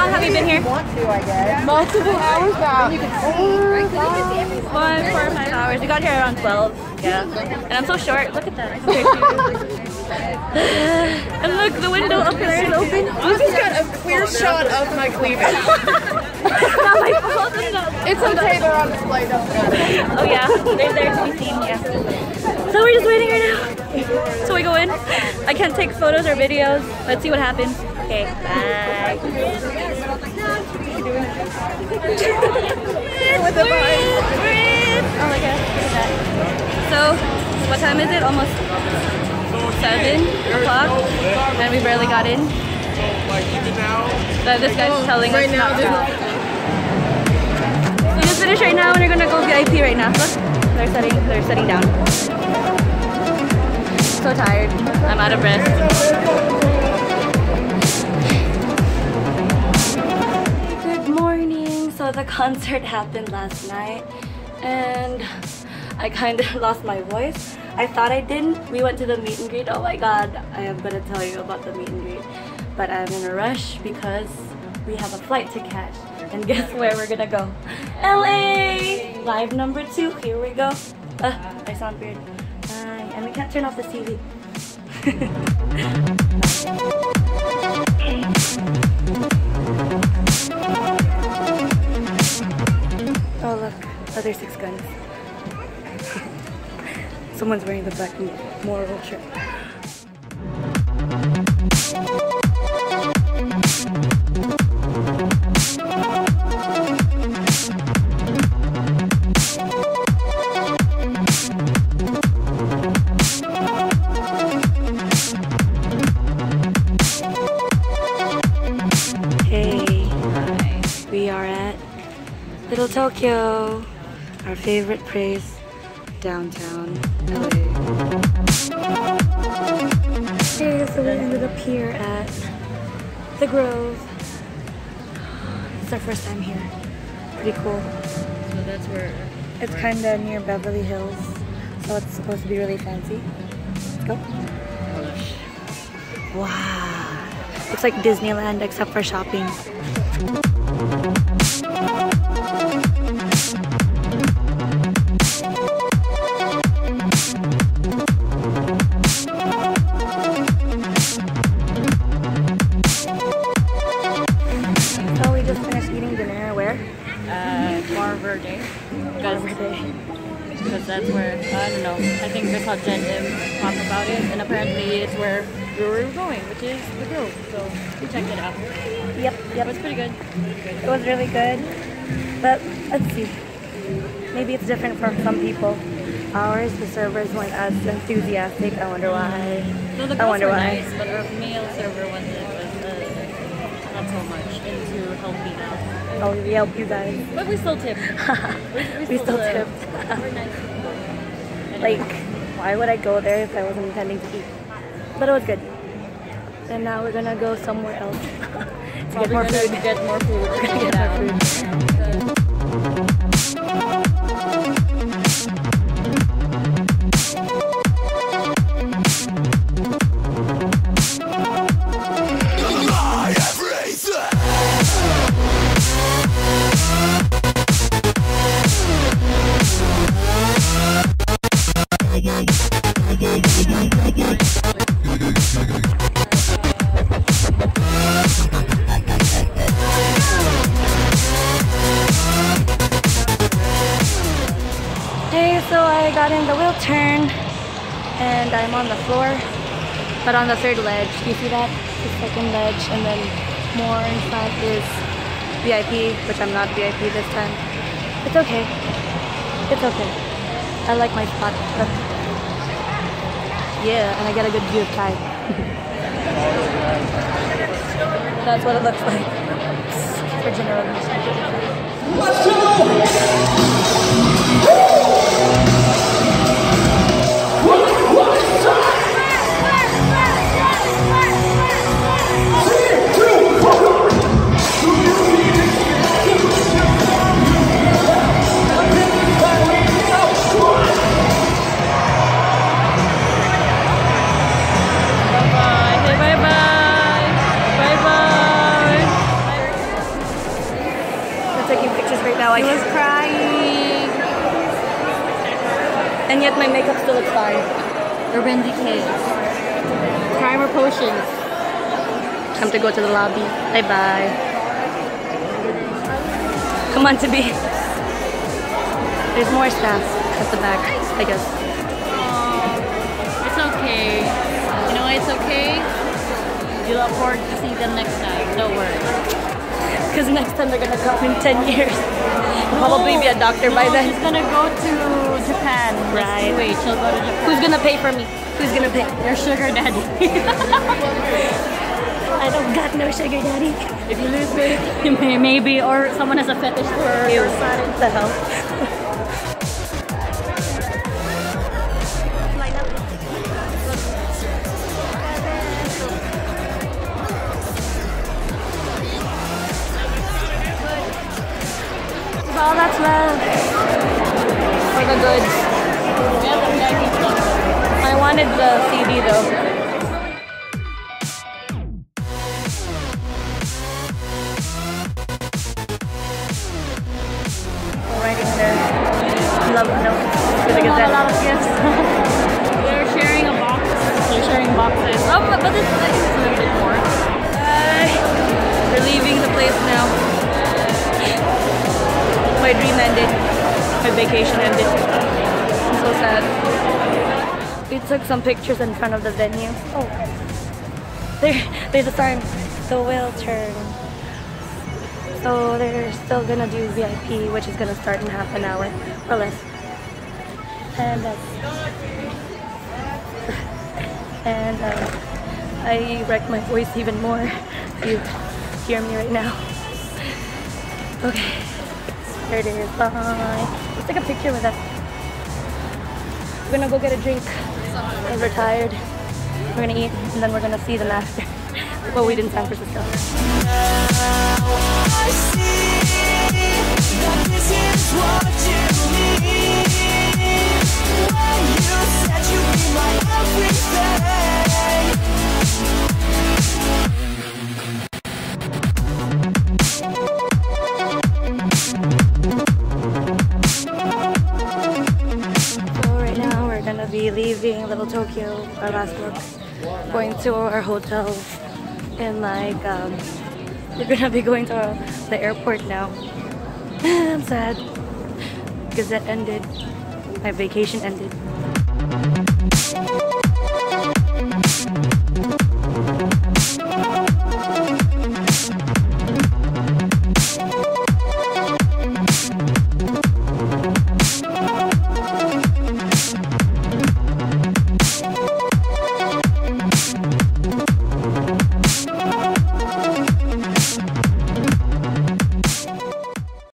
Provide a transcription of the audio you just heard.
long have you been here? Want to, I guess. Multiple hours now. One, four, or five hours. We got here around 12. Yeah. And I'm so short. Look at that. and look, the window up there is open. You just got a clear shot of my cleavage. Not my fault. It's okay, they're on display, matter. Oh yeah, they're there to be seen, yeah. So we're just waiting right now. So we go in. I can't take photos or videos. Let's see what happens. Okay, bye. With button. We're. Oh my god, look at that. So, what time is it? Almost 7 o'clock. And we barely got in. But this guy's telling Right us now, not. We just finished right now and we're gonna go VIP right now. Look, they're setting, they're setting down. So tired. I'm out of breath. So the concert happened last night and I kind of lost my voice. I thought I didn't. We went to the meet and greet. Oh my god, I am gonna tell you about the meet and greet. But I'm in a rush because we have a flight to catch. And guess where we're gonna go? LA! Live number two. Here we go. Uh, I sound weird. Hi. And we can't turn off the TV. Other six guns. Someone's wearing the black moral shirt. Hey, we are at Little Tokyo, our favorite place downtown LA. Okay, so we ended up here at the Grove. It's our first time here. Pretty cool. So that's where. It's kind of near Beverly Hills, so it's supposed to be really fancy. Let's go. Oh, wow. Looks like Disneyland except for shopping. So we just finished eating dinner. Where? Uh, Bar Verde. Because, because that's where, I don't know, I think they called Jen M talk about it. And apparently it's where we were going, which is the Grove. So we checked it out. Yep, yep. It was pretty good. It was really good. But let's see. Maybe it's different for some people. Ours, the servers weren't as enthusiastic. I wonder why. So the I wonder were why. nice, but our male server wasn't was, not so much into helping out. Oh, we help you guys. But we still tip. we, We still tipped. We're nice people. Like, why would I go there if I wasn't intending to eat? But it was good. And now we're gonna go somewhere else to get Probably. Get more food. Get more food. Hey, so I got in the Wiltern and I'm on the floor, but on the third ledge. Do you see that? The second ledge, and then more in front is VIP, which I'm not VIP this time. It's okay. It's okay. I like my spot. Look. Yeah, and I get a good view of Thai. That's what it looks like for general admission. Now. I was crying. and yet my makeup still looks fine. Urban Decay. Primer potions. Time to go to the lobby. Bye bye. Come on, to be. There's more staff at the back, I guess. It's okay. You know why it's okay? You look forward to see them next time. Don't worry. Because next time they're gonna come in 10 years. Probably be a oh, doctor by then. She's gonna go to Japan. Right. Wait, she'll go to Japan. Who's gonna pay for me? Who's gonna pay? Your sugar daddy. I don't got no sugar daddy. if you lose weight, may- maybe, or someone has a fetish for Ew. What the hell? This is all that's left for the goods. Yeah, the VIP stuff. I wanted the CD though. Writing their love notes to the a lot of gifts. They're sharing a box. They're sharing boxes. But, but this I think a little bit more. Bye. We're leaving the place now. My dream ended. My vacation ended. I'm so sad. We took some pictures in front of the venue. Oh, there, there's a sign. The Wiltern. So they're still gonna do VIP, which is gonna start in half an hour or less. And that's and uh, I wreck my voice even more if you hear me right now. Okay, there it is. Bye. Let's take a picture with us. We're gonna go get a drink we're tired. We're gonna eat and then we're gonna see the after. what we did in San Francisco. Tokyo, our last book, going to our hotel, and like um, we're gonna be going to the airport now. I'm sad because that ended. My vacation ended.